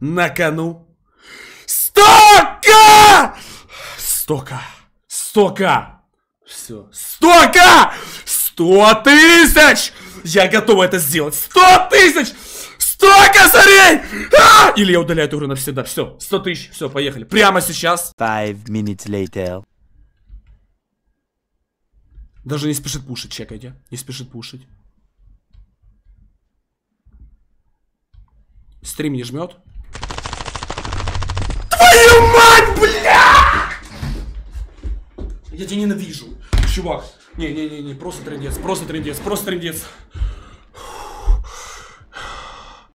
на кону. Стока! Стока! Стока! Все. Стока! Сто тысяч! Я готов это сделать. Сто тысяч! Сто косарей! А! Или я удаляю эту игру навсегда. Все, сто тысяч. Все, поехали. Прямо сейчас. Five minutes later. Даже не спешит пушить, чекайте. Не спешит пушить. Стрим не жмет. Твою мать, бля! Я тебя ненавижу, чувак. Не-не-не, просто трендец, просто трендец, просто трендец.